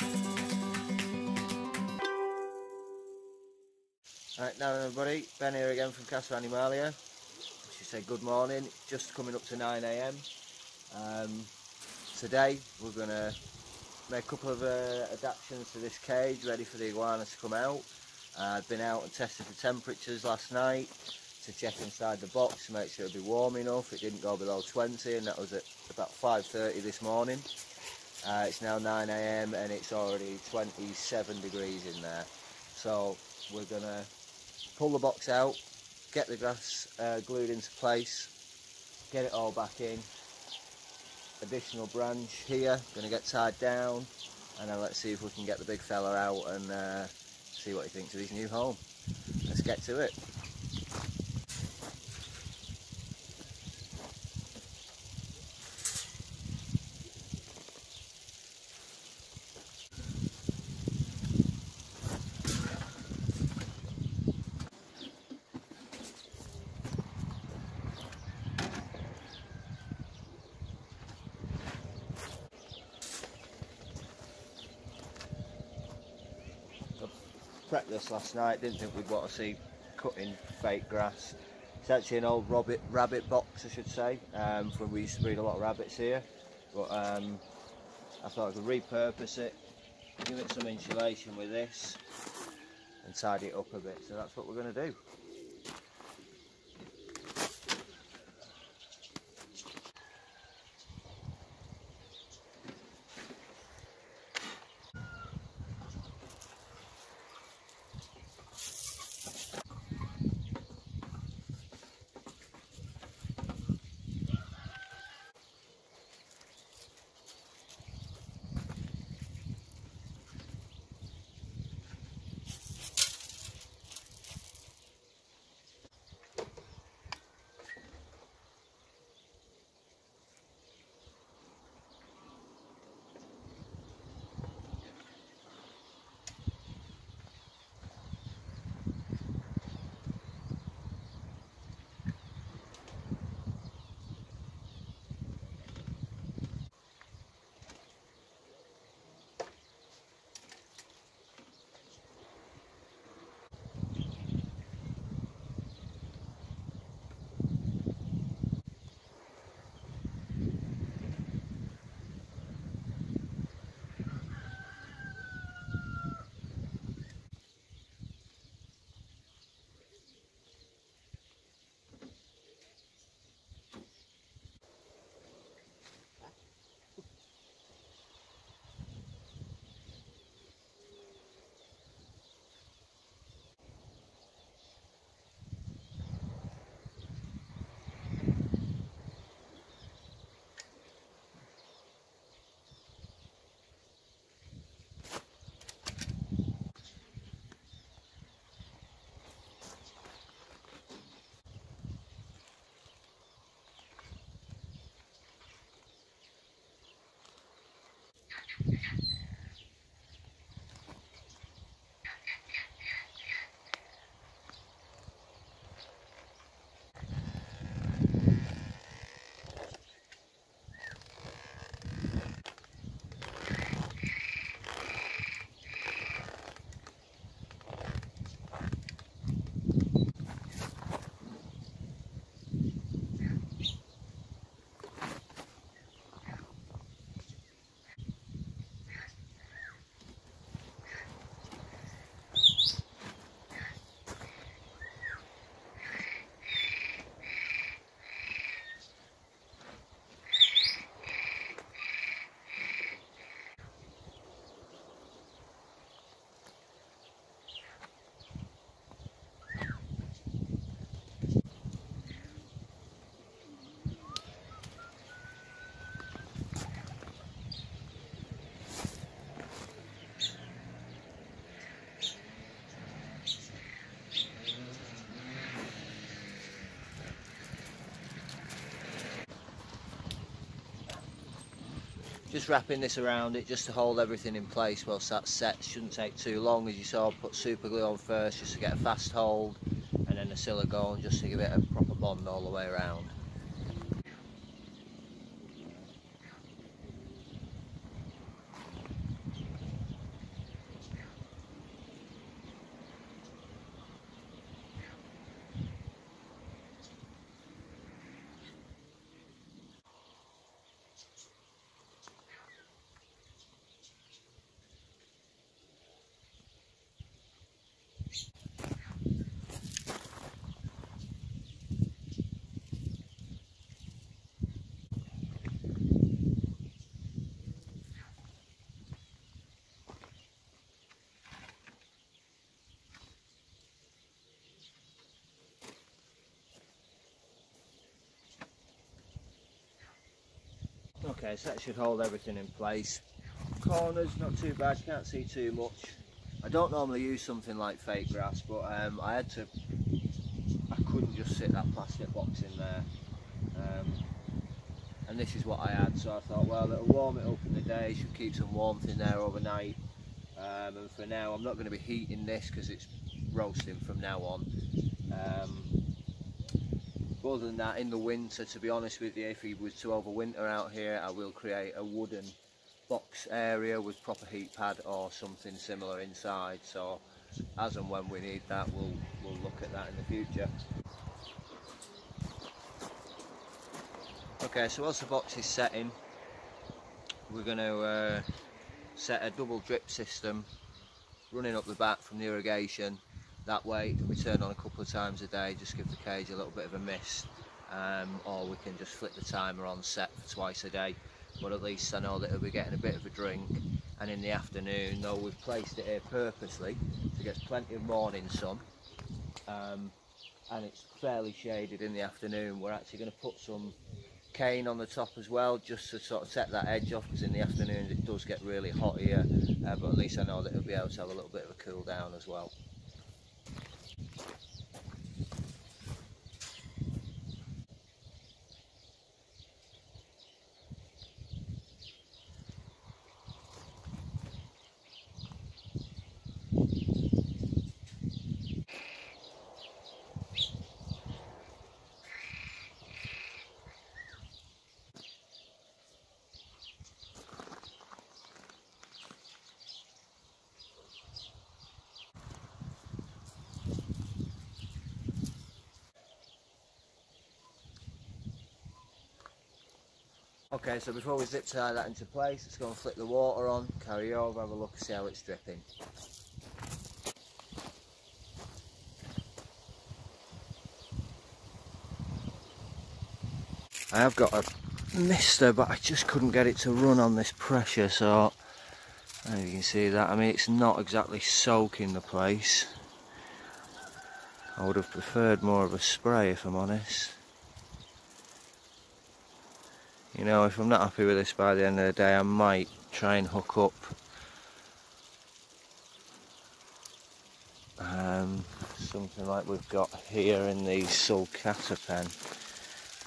Right now everybody, Ben here again from Casa Animalia. She said good morning, just coming up to 9am. Um, today we're going to make a couple of uh, adaptations to this cage ready for the iguanas to come out. Uh, I've been out and tested the temperatures last night to check inside the box to make sure it'd be warm enough. It didn't go below 20 and that was at about 5.30 this morning. Uh, it's now 9am and it's already 27 degrees in there. So we're going to pull the box out, get the grass uh, glued into place, get it all back in. Additional branch here, going to get tied down, and then let's see if we can get the big fella out and uh, see what he thinks of his new home. Let's get to it. Last night, didn't think we'd want to see cutting fake grass. It's actually an old rabbit, rabbit box, I should say, um, from we used to breed a lot of rabbits here. But um, I thought I could repurpose it, give it some insulation with this, and tidy it up a bit. So that's what we're going to do. Just wrapping this around it just to hold everything in place whilst that's set. Shouldn't take too long as you saw. Put super glue on first just to get a fast hold and then the silicone just to give it a proper bond all the way around. Okay, so that should hold everything in place. Corners, not too bad, can't see too much. I don't normally use something like fake grass, but um, I had to, I couldn't just sit that plastic box in there. Um, and this is what I had, so I thought, well, it'll warm it up in the day, should keep some warmth in there overnight. Um, and for now, I'm not going to be heating this because it's roasting from now on. Um, other than that, in the winter, to be honest with you, if he was to overwinter out here, I will create a wooden box area with proper heat pad or something similar inside. So, as and when we need that, we'll we'll look at that in the future. Okay, so once the box is setting, we're going to uh, set a double drip system running up the back from the irrigation that way we turn on a couple of times a day just give the cage a little bit of a mist um, or we can just flip the timer on set for twice a day but at least I know that it'll be getting a bit of a drink and in the afternoon though we've placed it here purposely to get plenty of morning sun um, and it's fairly shaded in the afternoon we're actually going to put some cane on the top as well just to sort of set that edge off because in the afternoon it does get really hot here uh, but at least I know that it'll be able to have a little bit of a cool down as well. Okay, so before we zip tie that into place, let's go and flick the water on, carry over, have a look, see how it's dripping. I have got a mister, but I just couldn't get it to run on this pressure, so you can see that. I mean, it's not exactly soaking the place. I would have preferred more of a spray, if I'm honest. You know if I'm not happy with this by the end of the day I might try and hook up. Um, something like we've got here in the sulcata pen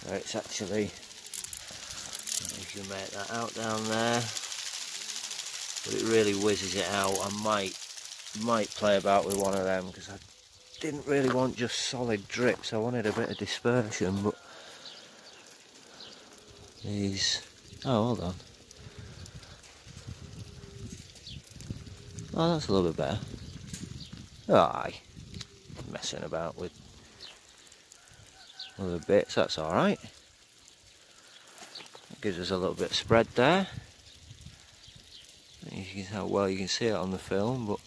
where it's actually if you make that out down there but it really whizzes it out I might might play about with one of them because I didn't really want just solid drips. I wanted a bit of dispersion but these. Oh, hold on. Oh, that's a little bit better. Ah, Aye. Messing about with other bits, that's alright. Gives us a little bit of spread there. You can how well you can see it on the film, but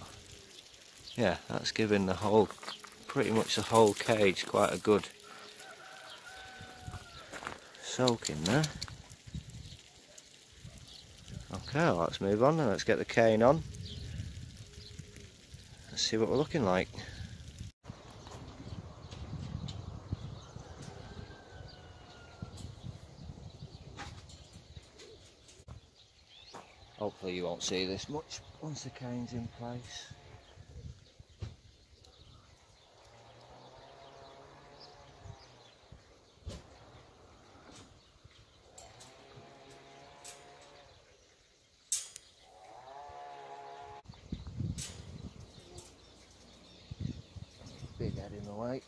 yeah, that's giving the whole, pretty much the whole cage quite a good soak in there. Okay, let's move on and let's get the cane on. Let's see what we're looking like. Hopefully you won't see this much once the cane's in place. Head in the way.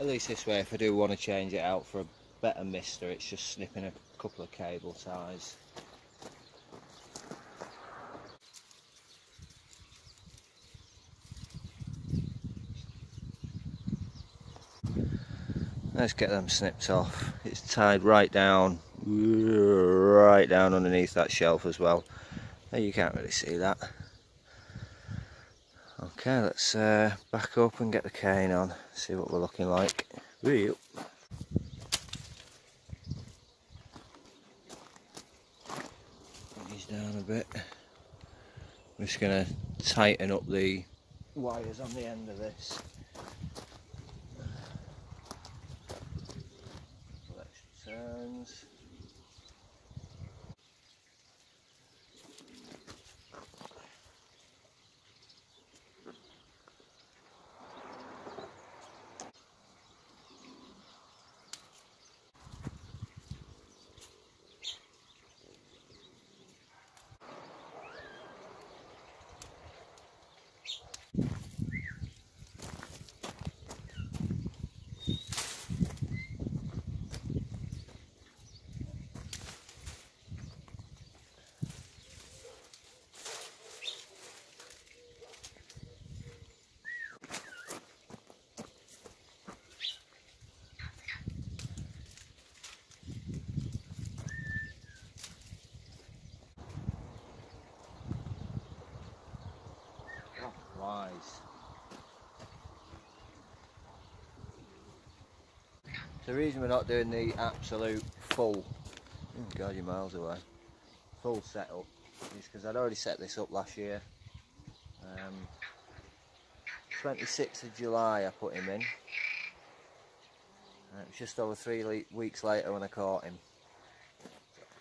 At least this way, if I do want to change it out for a better mister, it's just snipping a couple of cable ties. Let's get them snipped off. It's tied right down, right down underneath that shelf as well. You can't really see that. Okay, let's uh, back up and get the cane on, see what we're looking like. Real. He's down a bit. I'm just going to tighten up the wires on the end of this. anos. The reason we're not doing the absolute full, oh God, you're miles away, full setup is because I'd already set this up last year. Um, 26th of July I put him in. And it was just over three weeks later when I caught him.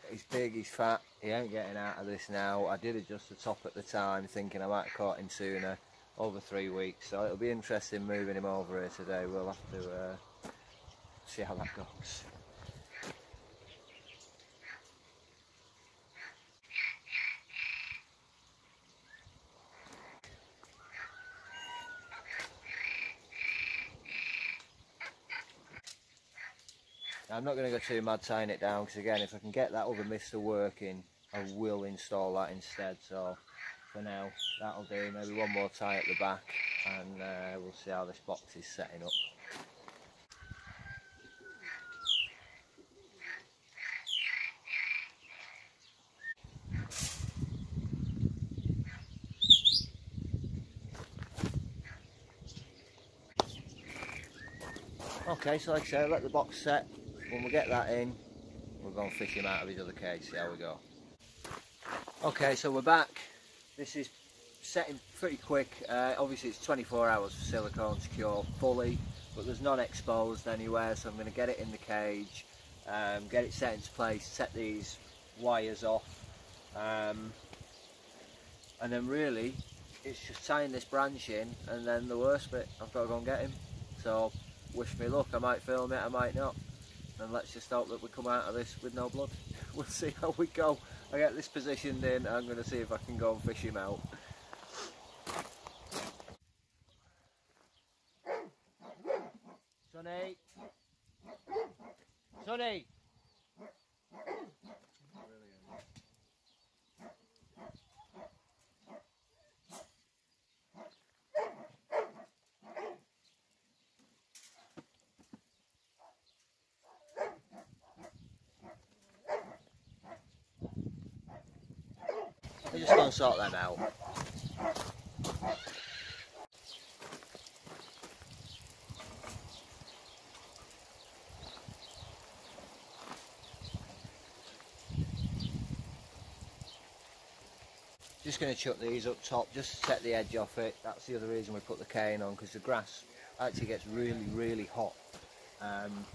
He's big, he's fat, he ain't getting out of this now. I did adjust the top at the time thinking I might have caught him sooner over three weeks. So it'll be interesting moving him over here today. We'll have to uh, see how that goes. I'm not going to go too mad tying it down because again if I can get that other mister working I will install that instead so for now. That'll do. Maybe one more tie at the back and uh, we'll see how this box is setting up. Okay, so like I say, let the box set. When we get that in, we're going to fish him out of his other cage, see how we go. Okay, so we're back. This is setting pretty quick. Uh, obviously it's 24 hours for silicone to cure fully, but there's none exposed anywhere, so I'm going to get it in the cage, um, get it set into place, set these wires off, um, and then really it's just tying this branch in, and then the worst bit, I've got to go and get him. So wish me luck, I might film it, I might not, and let's just hope that we come out of this with no blood. we'll see how we go. I get this positioned in, I'm going to see if I can go and fish him out. Sonny! Sonny! Sort them out. Just going to chuck these up top, just set the edge off it. That's the other reason we put the cane on, because the grass actually gets really, really hot. Um,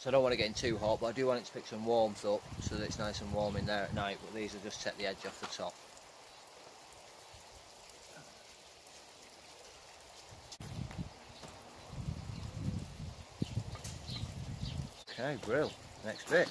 so I don't want it getting too hot, but I do want it to pick some warmth up so that it's nice and warm in there at night. But these will just set the edge off the top. Okay, grill. Next bit.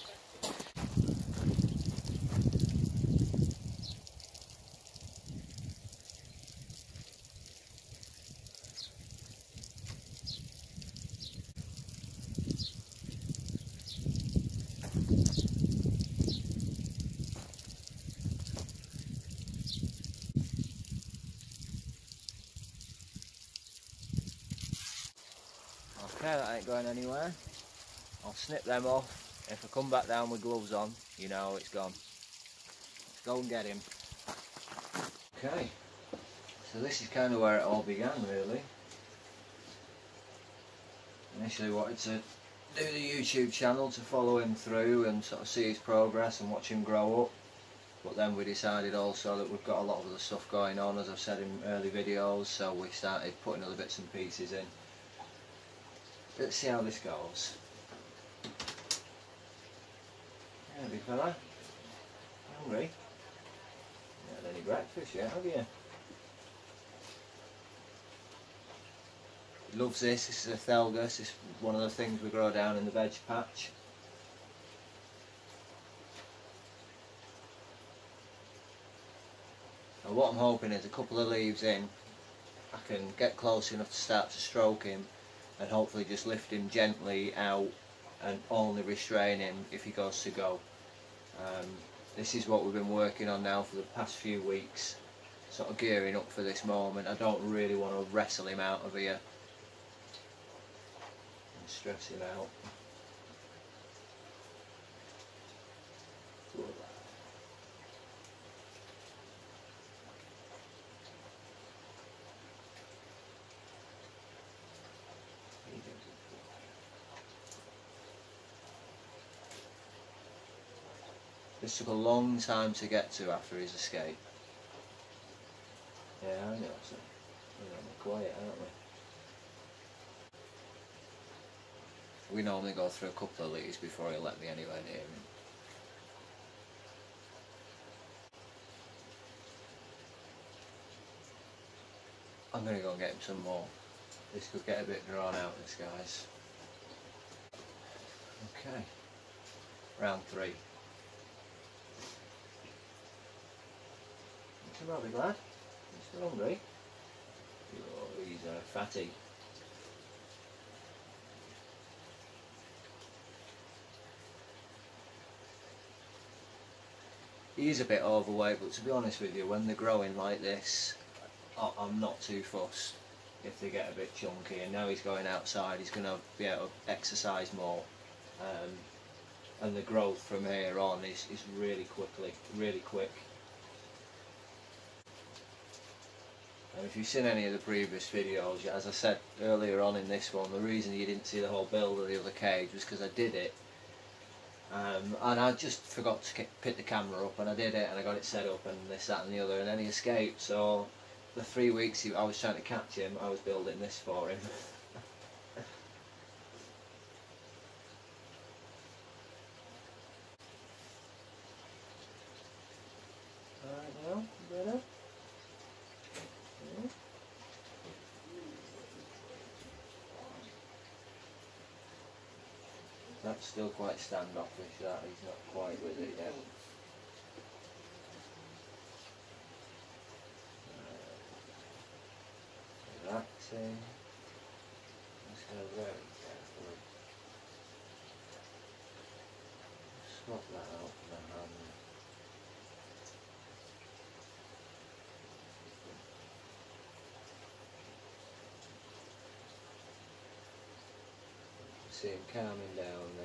Okay, that ain't going anywhere. I'll snip them off. If I come back down with gloves on, you know it's gone. Let's go and get him. Okay, so this is kind of where it all began really. Initially wanted to do the YouTube channel to follow him through and sort of see his progress and watch him grow up. but then we decided also that we've got a lot of other stuff going on as I've said in early videos so we started putting other bits and pieces in let's see how this goes. Big fella. Hungry. You had any breakfast yet have you? Loves this, this is a Thelgus, is one of the things we grow down in the veg patch. And what I'm hoping is a couple of leaves in, I can get close enough to start to stroke him and hopefully just lift him gently out and only restrain him if he goes to go. Um, this is what we've been working on now for the past few weeks, sort of gearing up for this moment. I don't really want to wrestle him out of here and stress him out. Took a long time to get to after his escape. Yeah, I know. So, we're quiet, aren't we? We normally go through a couple of leaves before he'll let me anywhere near him. I'm going to go and get him some more. This could get a bit drawn out, this guys. Okay. Round three. Come on, big lad. You still hungry? Oh, he's a fatty. He is a bit overweight, but to be honest with you, when they're growing like this, I'm not too fussed if they get a bit chunky. And now he's going outside, he's going to be able to exercise more. Um, and the growth from here on is, is really quickly, really quick. And if you've seen any of the previous videos, as I said earlier on in this one, the reason you didn't see the whole build of the other cage was because I did it. Um, and I just forgot to pick the camera up and I did it and I got it set up and this, that and the other and then he escaped. So the three weeks I was trying to catch him, I was building this for him. That's still quite standoffish that, he's not quite with it yet. Uh, relaxing. Let's go very carefully. Swap that out for the hand. see him calming down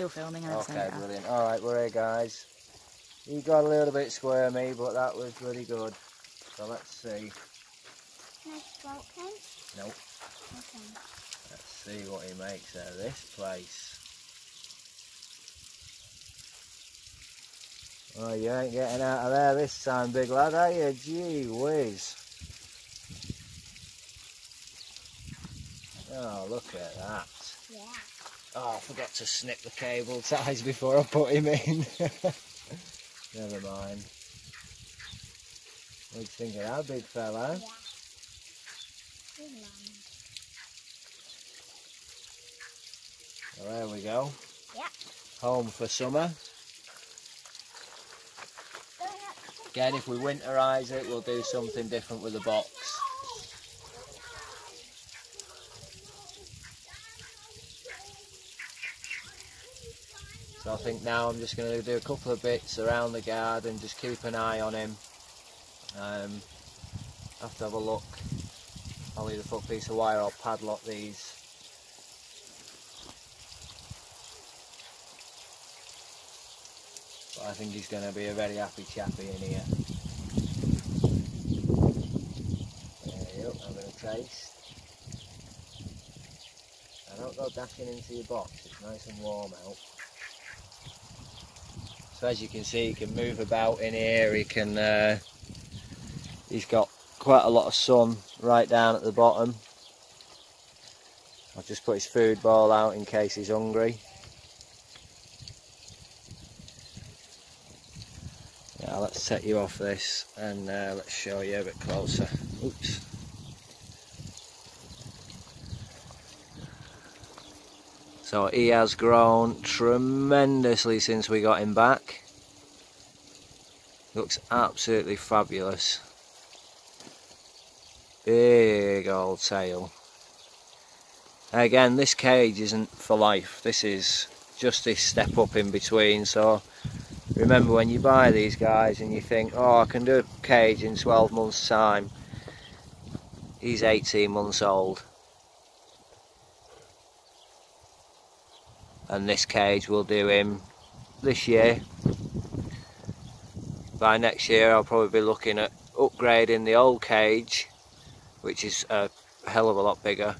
still filming. I Okay, okay, brilliant. Alright, we're here, guys. He got a little bit squirmy, but that was really good. So let's see. Nice welcome. Nope. Okay. Let's see what he makes out of this place. Oh, you ain't getting out of there this time, big lad, are you? Gee whiz. Oh, look at that. Yeah. Oh, I forgot to snip the cable ties before I put him in. Never mind. What do you think of that, big fella? Yeah. Well, there we go. Yeah. Home for summer. Again, if we winterise it, we'll do something different with the box. So I think now I'm just going to do a couple of bits around the garden, just keep an eye on him. Um, have to have a look. I'll either put a piece of wire or padlock these. But I think he's going to be a very happy chappy in here. There go, having a taste. I don't go dashing into your box, it's nice and warm out. So as you can see, he can move about in here. He can. Uh, he's got quite a lot of sun right down at the bottom. I've just put his food bowl out in case he's hungry. Yeah, let's set you off this and uh, let's show you a bit closer. Oops. So he has grown tremendously since we got him back. Looks absolutely fabulous. Big old tail. Again, this cage isn't for life. This is just this step up in between. So remember when you buy these guys and you think, oh, I can do a cage in 12 months' time. He's 18 months old. And this cage will do him this year. By next year I'll probably be looking at upgrading the old cage which is a hell of a lot bigger.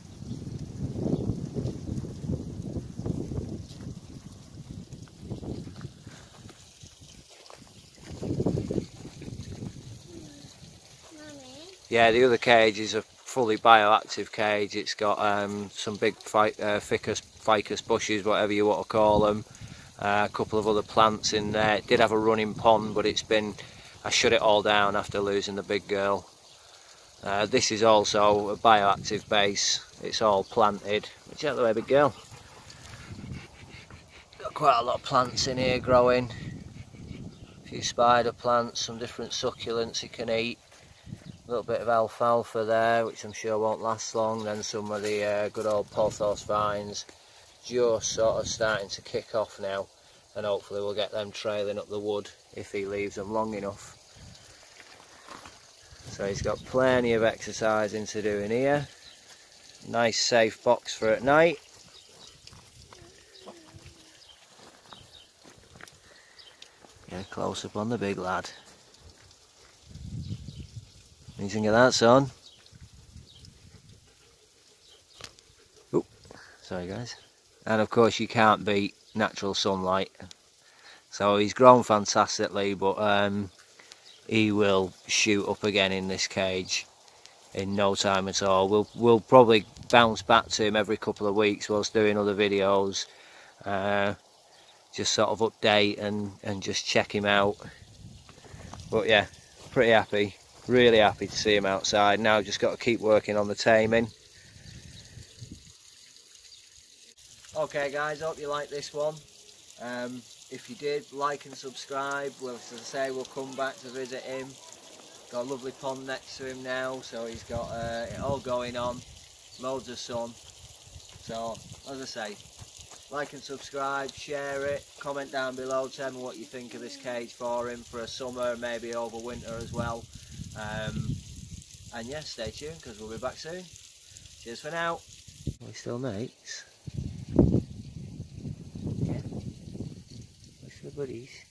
Yeah, the other cage is a fully bioactive cage. It's got um, some big uh, ficus, ficus bushes, whatever you want to call them. Uh, a couple of other plants in there. It did have a running pond, but it's been I shut it all down after losing the big girl. Uh, this is also a bioactive base. It's all planted. Which out the way, big girl. Got quite a lot of plants in here growing. A few spider plants, some different succulents you can eat. A little bit of alfalfa there, which I'm sure won't last long. Then some of the uh, good old pothos vines just sort of starting to kick off now. And hopefully we'll get them trailing up the wood if he leaves them long enough. So he's got plenty of exercising to do in here. Nice safe box for at night. Yeah, close up on the big lad. Think of that, son? Oh, sorry guys. And of course you can't beat natural sunlight. So he's grown fantastically, but um, he will shoot up again in this cage in no time at all. We'll we'll probably bounce back to him every couple of weeks whilst doing other videos. Uh, just sort of update and, and just check him out. But yeah, pretty happy. Really happy to see him outside. Now just got to keep working on the taming. Okay guys, hope you like this one. Um, if you did, like and subscribe. Well, as I say, we'll come back to visit him. Got a lovely pond next to him now, so he's got uh, it all going on. Loads of sun. So, as I say, like and subscribe, share it, comment down below, tell me what you think of this cage for him for a summer, maybe over winter as well. Um, and yeah, stay tuned because we'll be back soon. Cheers for now. We still mates? Yeah. The buddies.